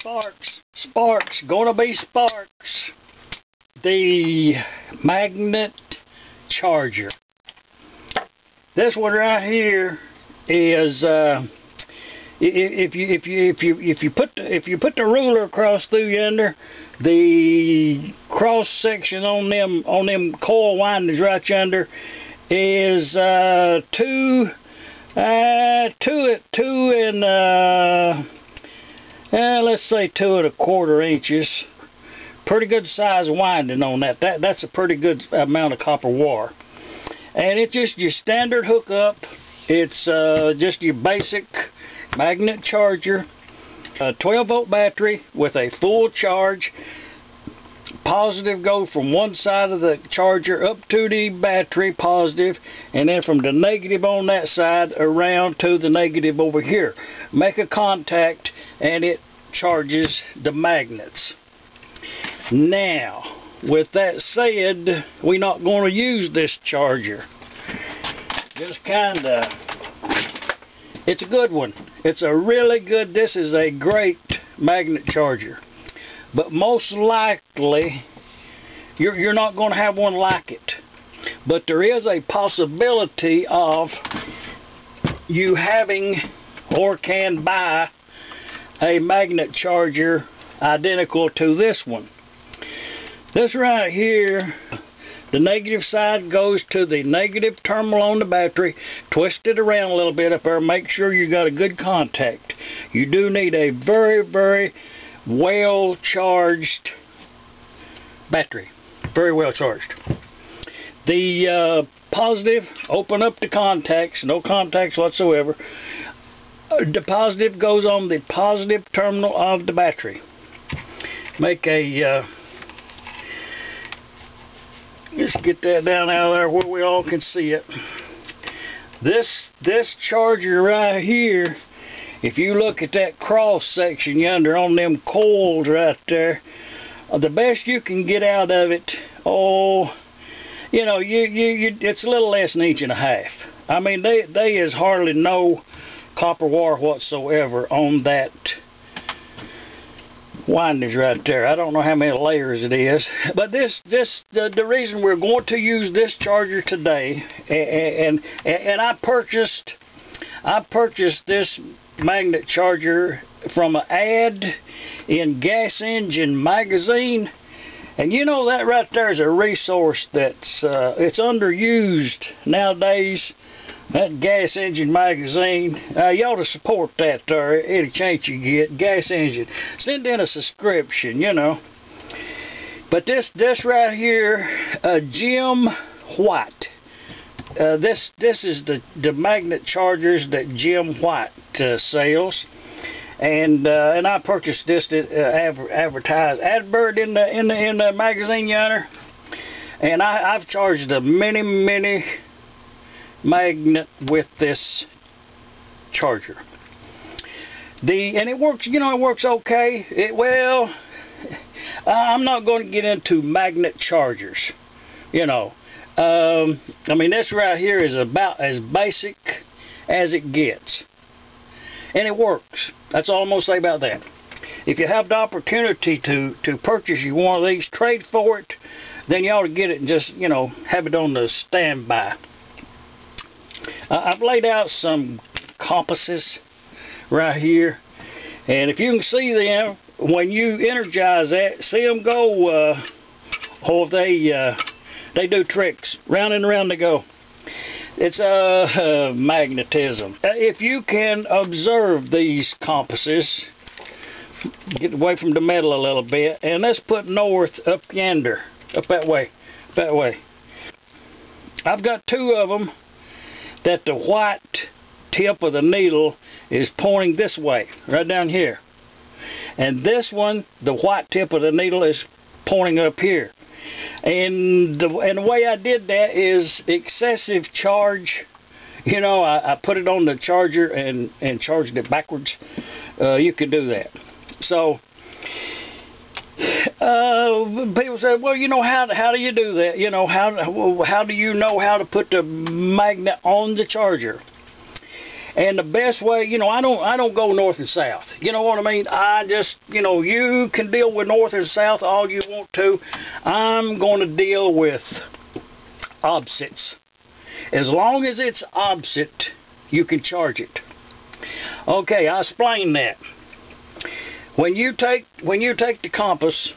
Sparks, Sparks, gonna be Sparks. The magnet charger. This one right here is uh, if you if you if you if you put the, if you put the ruler across through yonder, the cross section on them on them coil windings right yonder is uh, two uh, two two and uh, uh, let's say two and a quarter inches. Pretty good size winding on that. That that's a pretty good amount of copper wire. And it's just your standard hookup. It's uh, just your basic magnet charger, a 12 volt battery with a full charge. Positive go from one side of the charger up to the battery positive and then from the negative on that side around to the negative over here. Make a contact and it charges the magnets. Now, with that said, we're not going to use this charger. Just kind of, it's a good one. It's a really good, this is a great magnet charger. But most likely, you're, you're not going to have one like it. But there is a possibility of you having or can buy a magnet charger identical to this one. This right here, the negative side goes to the negative terminal on the battery. Twist it around a little bit up there. Make sure you got a good contact. You do need a very, very well charged battery. Very well charged. The uh, positive, open up the contacts, no contacts whatsoever. Uh, the positive goes on the positive terminal of the battery. Make a uh, Let's get that down out of there where we all can see it. This this charger right here, if you look at that cross section yonder on them coils right there, uh, the best you can get out of it, oh, you know, you, you, you it's a little less than an inch and a half. I mean, they, they is hardly no copper wire whatsoever on that windings right there. I don't know how many layers it is, but this this the, the reason we're going to use this charger today, and and, and I purchased I purchased this magnet charger from an ad in Gas Engine magazine. And you know that right there is a resource that's uh, it's underused nowadays that gas engine magazine. Uh, you ought to support that there any chance you get. Gas engine. Send in a subscription, you know. But this this right here, uh, Jim White. Uh, this this is the the magnet chargers that Jim White uh, sells, and uh, and I purchased this uh, adver advert in the in the in the magazine yonder, and I I've charged a many many magnet with this charger. The and it works, you know, it works okay. It well, I'm not going to get into magnet chargers. You know, um, I mean this right here is about as basic as it gets, and it works. That's all I'm going to say about that. If you have the opportunity to to purchase you one of these, trade for it, then you ought to get it and just you know have it on the standby. Uh, I've laid out some compasses right here. And if you can see them, when you energize that, see them go, uh, or they, uh, they do tricks. Round and round they go. It's uh, magnetism. Uh, if you can observe these compasses, get away from the metal a little bit, and let's put north up yonder, up that way, that way. I've got two of them that the white tip of the needle is pointing this way, right down here. And this one, the white tip of the needle is pointing up here. And the, and the way I did that is excessive charge. You know, I, I put it on the charger and, and charged it backwards. Uh, you can do that. So, uh, people say, well, you know, how how do you do that? You know, how how do you know how to put the magnet on the charger? And the best way, you know, I don't I don't go north and south. You know what I mean? I just, you know, you can deal with north and south all you want to. I'm going to deal with opposites. As long as it's opposite, you can charge it. Okay, I explained that. When you take when you take the compass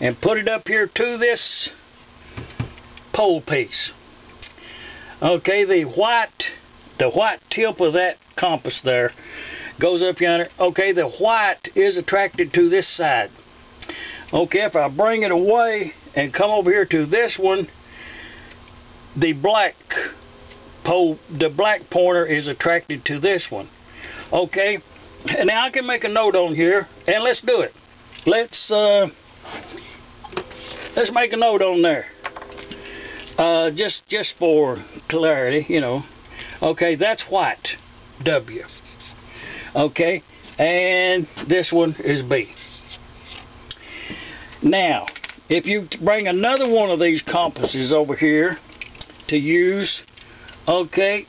and put it up here to this pole piece. Okay, the white the white tip of that compass there goes up yonder. Okay, the white is attracted to this side. Okay, if I bring it away and come over here to this one, the black pole, the black pointer is attracted to this one. Okay, and now I can make a note on here, and let's do it. Let's uh, let's make a note on there. Uh, just just for clarity, you know. Okay, that's white, W. Okay, and this one is B. Now, if you bring another one of these compasses over here to use, okay,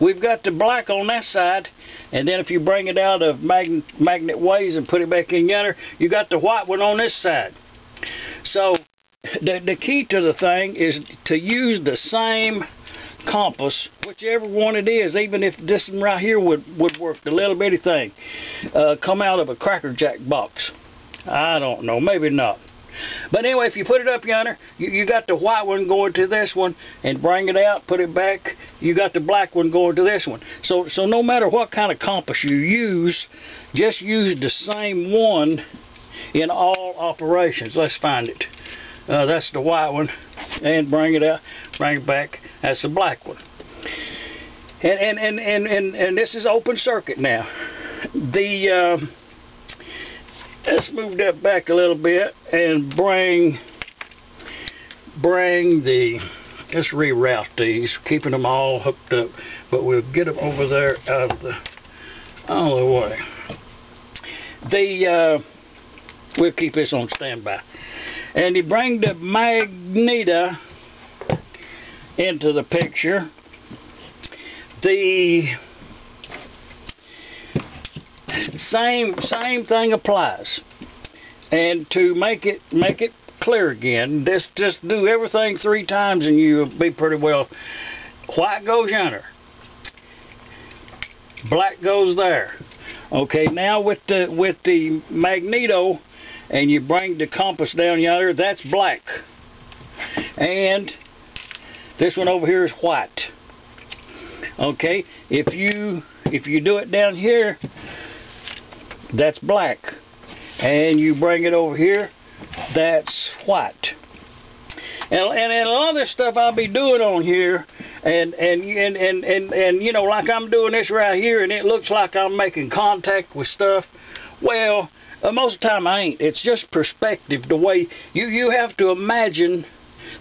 we've got the black on that side, and then if you bring it out of magnet, magnet ways and put it back in yonder, you got the white one on this side. So, the, the key to the thing is to use the same compass, whichever one it is, even if this one right here would, would work, the little bitty thing, uh, come out of a Cracker Jack box. I don't know, maybe not. But anyway, if you put it up yonder, you, you got the white one going to this one, and bring it out, put it back, you got the black one going to this one. So, so no matter what kind of compass you use, just use the same one in all operations. Let's find it. Uh, that's the white one, and bring it out, bring it back. That's the black one. And and and and and, and this is open circuit now. The uh, let's move that back a little bit and bring bring the let's reroute these, keeping them all hooked up, but we'll get them over there out of the out the way. The uh, we'll keep this on standby and he bring the magneta into the picture. The same same thing applies. And to make it make it clear again, just just do everything three times and you'll be pretty well. White goes yonder. Black goes there. Okay, now with the with the magneto and you bring the compass down yonder, that's black. And this one over here is white. Okay, if you if you do it down here, that's black. And you bring it over here, that's white. And, and, and a lot of this stuff I'll be doing on here, and, and, and, and, and, and, you know, like I'm doing this right here, and it looks like I'm making contact with stuff. Well, uh, most of the time I ain't. It's just perspective. The way you you have to imagine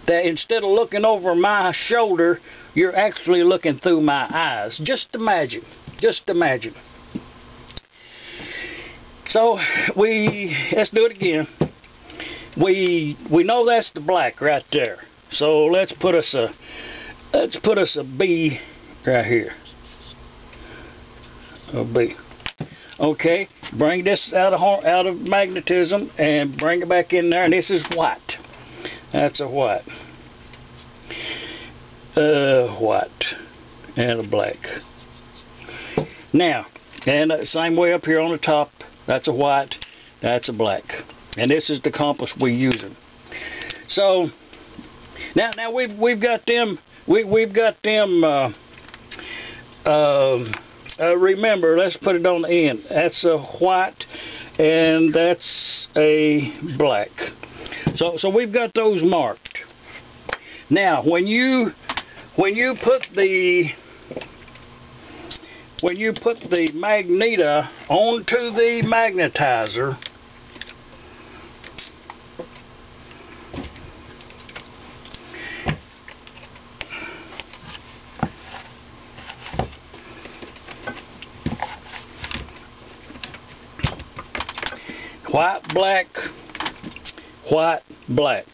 that instead of looking over my shoulder, you're actually looking through my eyes. Just imagine. Just imagine. So we let's do it again. We we know that's the black right there. So let's put us a let's put us a B right here. A B. Okay, bring this out of out of magnetism and bring it back in there, and this is white. That's a white. Uh, white and a black. Now, and the same way up here on the top, that's a white, that's a black. And this is the compass we're using. So, now now we've we've got them we we've got them uh, uh, uh, remember, let's put it on the end. That's a white and that's a black. So, so we've got those marked. Now, when you when you put the when you put the magneta onto the magnetizer, white, black, white, black.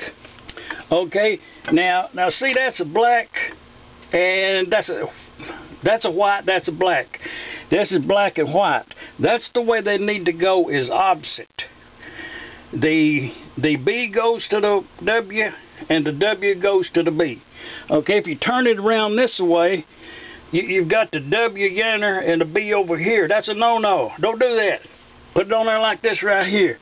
Okay, now now see that's a black and that's a that's a white, that's a black. This is black and white. That's the way they need to go is opposite. The the B goes to the W and the W goes to the B. Okay, if you turn it around this way, you, you've got the W yonder and the B over here. That's a no-no. Don't do that. Put it on there like this right here.